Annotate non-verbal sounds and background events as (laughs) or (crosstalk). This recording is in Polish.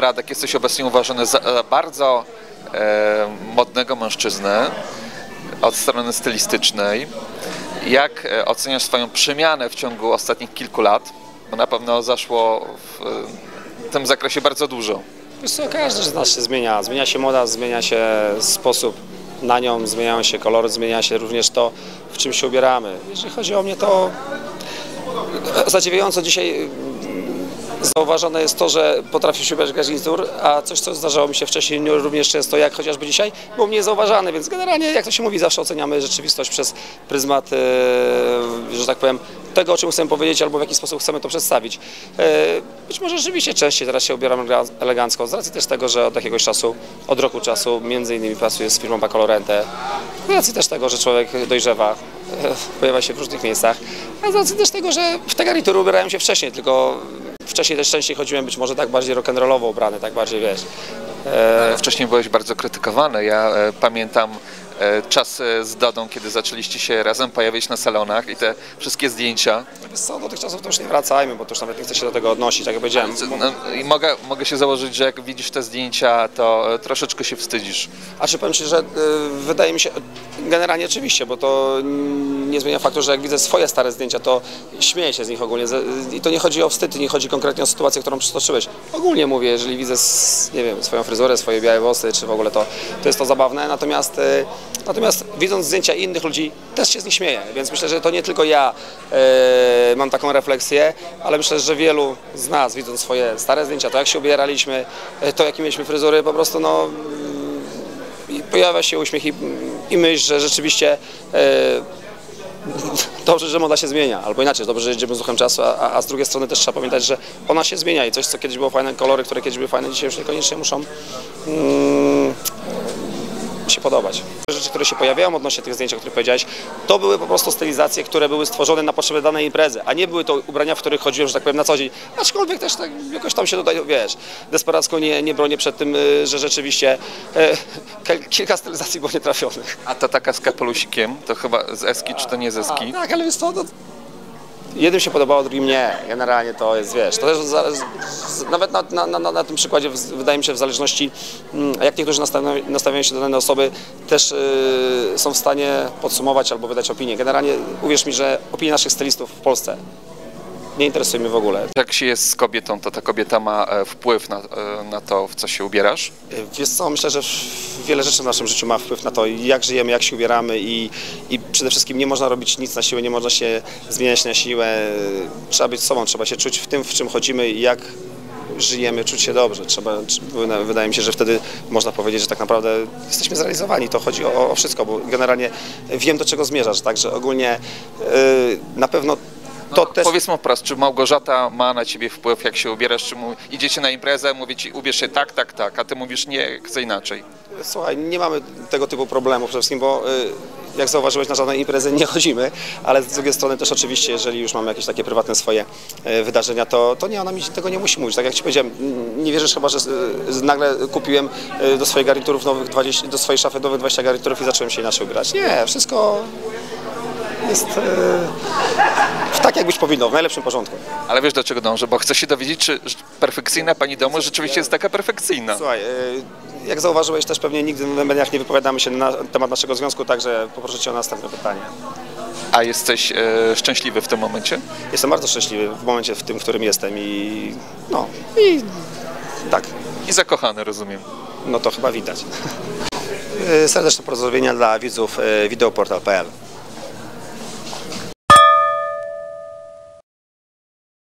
Radek, jesteś obecnie uważany za bardzo e, modnego mężczyznę od strony stylistycznej. Jak e, oceniasz swoją przemianę w ciągu ostatnich kilku lat? Bo na pewno zaszło w e, tym zakresie bardzo dużo. Wiesz co, każdy z nas się zmienia. Zmienia się moda, zmienia się sposób na nią, zmieniają się kolory, zmienia się również to, w czym się ubieramy. Jeżeli chodzi o mnie, to zadziwiająco dzisiaj zauważone jest to, że potrafię się ubierać garnitur, a coś, co zdarzało mi się wcześniej nie również często, jak chociażby dzisiaj, było mniej zauważane, więc generalnie, jak to się mówi, zawsze oceniamy rzeczywistość przez pryzmat, e, że tak powiem, tego, o czym chcemy powiedzieć, albo w jaki sposób chcemy to przedstawić. E, Być może rzeczywiście częściej teraz się ubieram elega- elegancko, z racji też tego, że od jakiegoś czasu, od roku czasu, między innymi pracuję z firmą Bacolorente, z racji też tego, że człowiek dojrzewa, e, pojawia się w różnych miejscach, a z racji też tego, że w te garnitury ubierałem się wcześniej, tylko wcześniej też częściej chodziłem być może tak bardziej rock'n'rollowo ubrany, tak bardziej, wiesz, E, Wcześniej byłeś bardzo krytykowany. Ja e, pamiętam czas e, z Dodą, kiedy zaczęliście się razem pojawiać na salonach i te wszystkie zdjęcia. Wiesz co, do tych czasów to już nie wracajmy, bo to już nawet nie chcę się do tego odnosić, tak jak powiedziałem. No, I mogę, mogę się założyć, że jak widzisz te zdjęcia, to e, troszeczkę się wstydzisz. A czy powiem Ci, że y, wydaje mi się, generalnie oczywiście, bo to nie zmienia faktu, że jak widzę swoje stare zdjęcia, to śmieję się z nich ogólnie. I to nie chodzi o wstyd, nie chodzi konkretnie o sytuację, którą przytoczyłeś. Ogólnie mówię, jeżeli widzę, nie wiem, swoją fryzurę, swoje białe włosy, czy w ogóle to, to jest to zabawne. Natomiast, y, natomiast widząc zdjęcia innych ludzi, też się z nich śmieję. Więc myślę, że to nie tylko ja y, mam taką refleksję, ale myślę, że wielu z nas, widząc swoje stare zdjęcia, to jak się ubieraliśmy, y, to jakie mieliśmy fryzury, po prostu no i pojawia się uśmiech i, i myśl, że rzeczywiście e, (laughs) dobrze, że moda się zmienia, albo inaczej, dobrze, że jedziemy z duchem czasu, a, a z drugiej strony też trzeba pamiętać, że ona się zmienia i coś, co kiedyś było fajne, kolory, które kiedyś były fajne, dzisiaj już niekoniecznie muszą mm, podobać. Rzeczy, które się pojawiają odnośnie tych zdjęć, o których powiedziałeś, to były po prostu stylizacje, które były stworzone na potrzeby danej imprezy, a nie były to ubrania, w których chodziłem, że tak powiem, na co dzień. Aczkolwiek też tak jakoś tam się tutaj, wiesz, desperacko nie, nie bronię przed tym, y, że rzeczywiście e, (laughs) kil- kilka stylizacji było nietrafionych. A ta taka z kapelusikiem, to chyba z Eski, czy to nie z Eski? Tak, ale jest to... No, jednym się podobało, drugim nie. Generalnie to jest, wiesz, to też nawet na, na, na, na tym przykładzie wydaje mi się w zależności, mm, jak niektórzy nastawiają, nastawiają się do danej osoby, też y, są w stanie podsumować albo wydać opinię. Generalnie uwierz mi, że opinie naszych stylistów w Polsce nie interesuje mnie w ogóle. Jak się jest z kobietą, to ta kobieta ma e, wpływ na, e, na to, w co się ubierasz? Wiesz co, myślę, że wiele rzeczy w naszym życiu ma wpływ na to, jak żyjemy, jak się ubieramy i, i przede wszystkim nie można robić nic na siłę, nie można się zmieniać na siłę. Trzeba być sobą, trzeba się czuć w tym, w czym chodzimy i jak żyjemy, czuć się dobrze. Trzeba, wyda- wydaje mi się, że wtedy można powiedzieć, że tak naprawdę jesteśmy zrealizowani. To chodzi o, o wszystko, bo generalnie wiem, do czego zmierzasz, także ogólnie yy, na pewno to też... Powiedzmy wprost, czy Małgorzata ma na ciebie wpływ, jak się ubierasz, czy mu, idziecie na imprezę, mówi ci, ubierz się tak, tak, tak, a ty mówisz nie, chcę inaczej. Słuchaj, nie mamy tego typu problemów przede wszystkim, bo y, jak zauważyłeś, na żadne imprezy nie chodzimy, ale z drugiej strony też oczywiście, jeżeli już mamy jakieś takie prywatne swoje y, wydarzenia, to, to nie, ona mi tego nie musi mówić. Tak jak Ci powiedziałem, nie wierzysz chyba, że y, nagle kupiłem do swoich garniturów nowych 20, do swojej szafy nowych 20 garniturów i zacząłem się inaczej ubierać. Nie, wszystko jest y, tak, jak być powinno, w najlepszym porządku. Ale wiesz do czego dążę, bo chcę się dowiedzieć, czy perfekcyjna pani domu rzeczywiście jest taka perfekcyjna. Słuchaj, y, jak zauważyłeś, też pewnie nigdy w mediach nie wypowiadamy się na temat naszego związku, także poproszę Cię o następne pytanie. A jesteś e, szczęśliwy w tym momencie? Jestem bardzo szczęśliwy w momencie, w tym, w którym jestem i no, i tak, I zakochany, rozumiem. no to chyba widać. Y, (laughs) Serdeczne pozdrowienia dla widzów y, wideoportal.pl